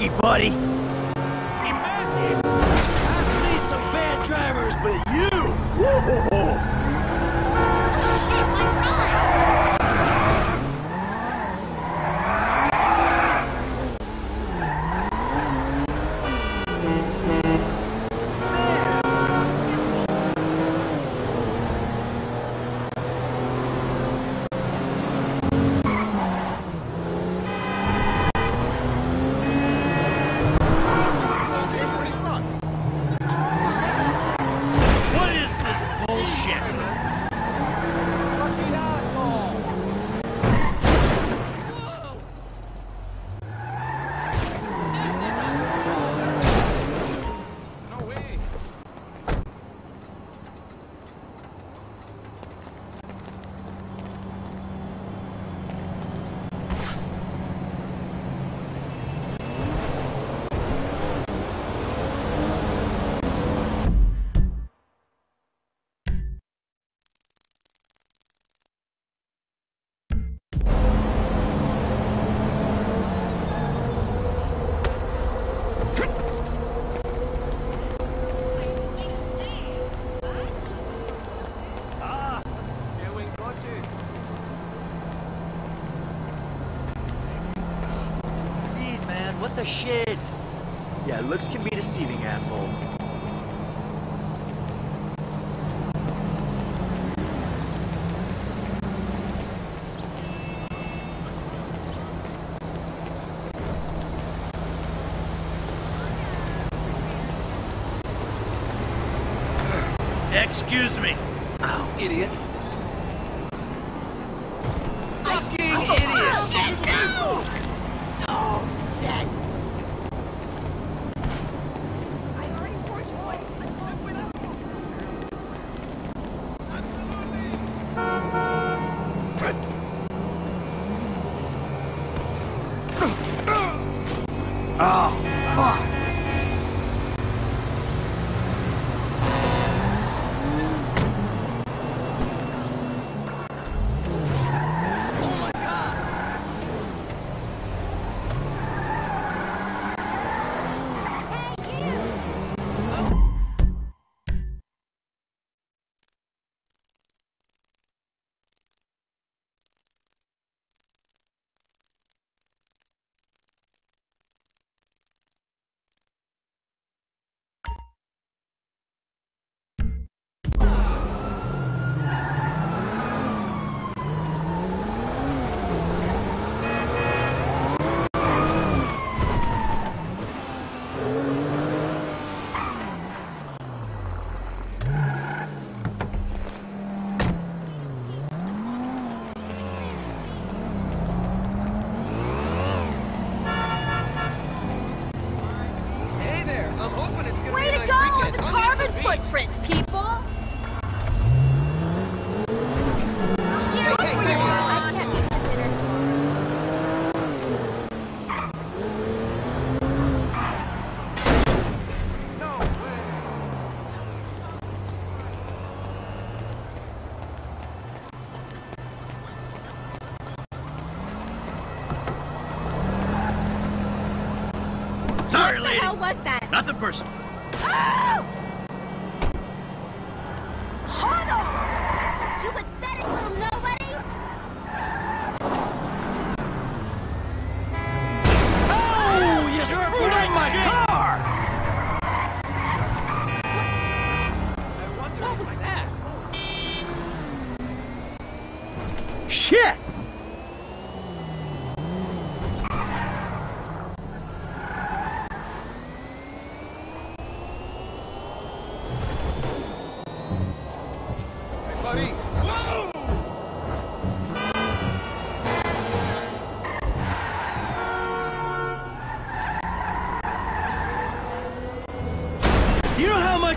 lucky, buddy. the shit. Yeah, looks can be deceiving, asshole. Excuse me. Oh, idiot. was that? Nothing personal.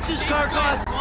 This is car?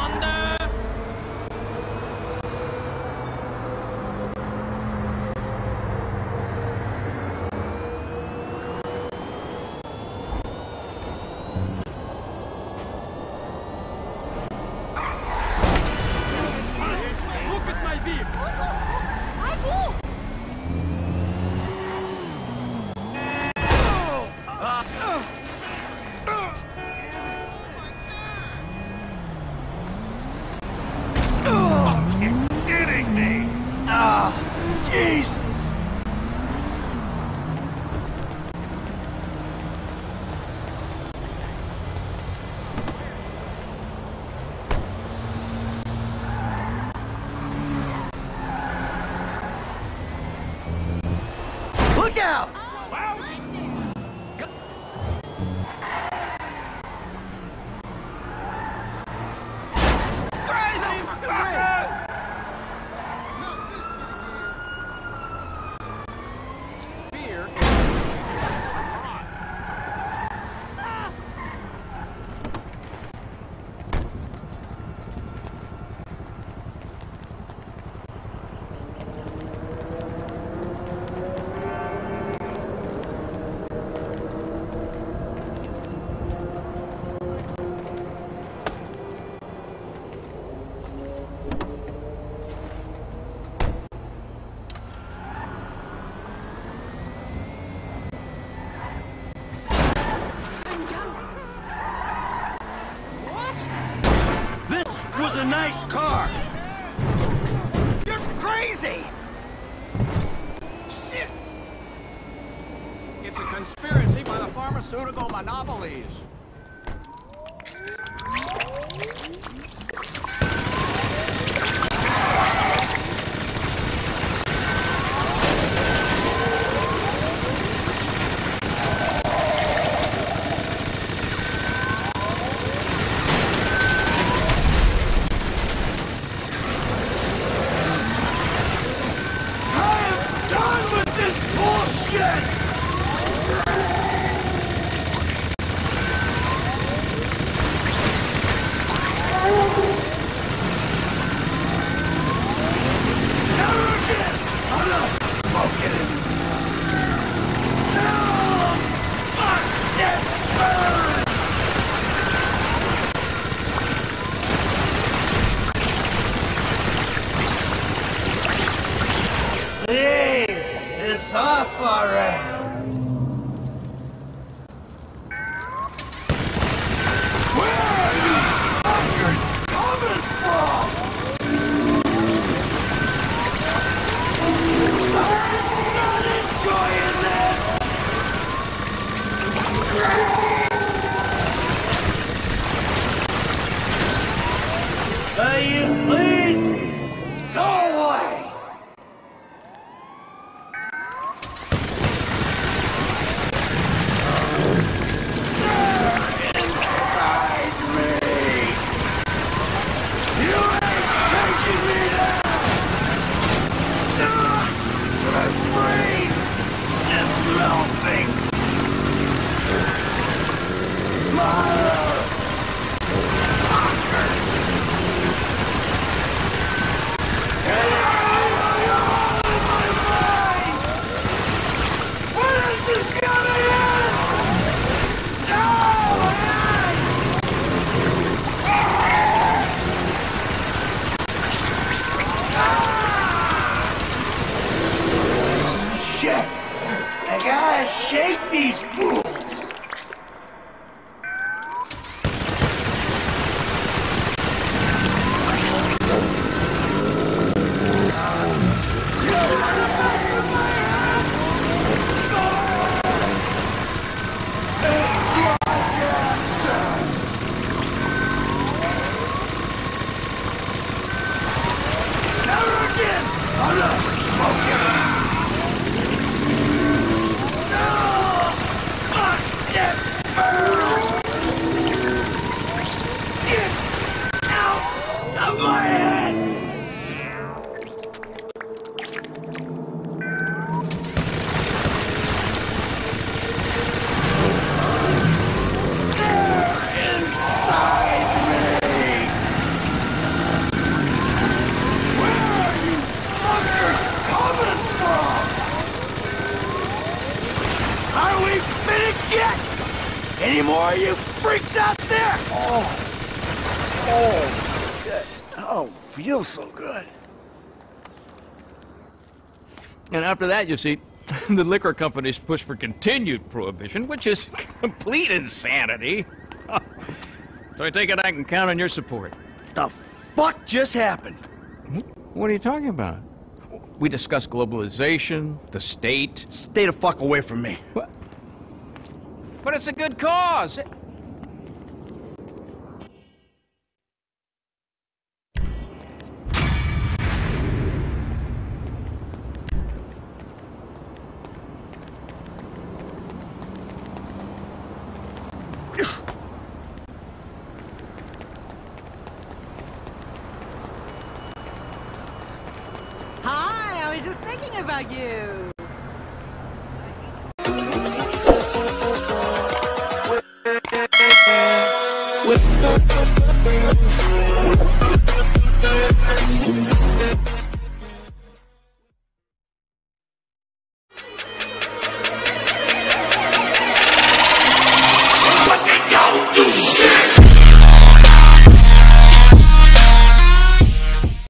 Out! Nice car! You're crazy! Shit! It's a conspiracy by the pharmaceutical monopolies. Freaks out there? Oh. Oh. shit. Oh, feels so good. And after that, you see, the liquor companies push for continued prohibition, which is complete insanity. so I take it I can count on your support. The fuck just happened? What are you talking about? We discuss globalization, the state. Stay the fuck away from me. What? But it's a good cause. Hi, I was just about you. With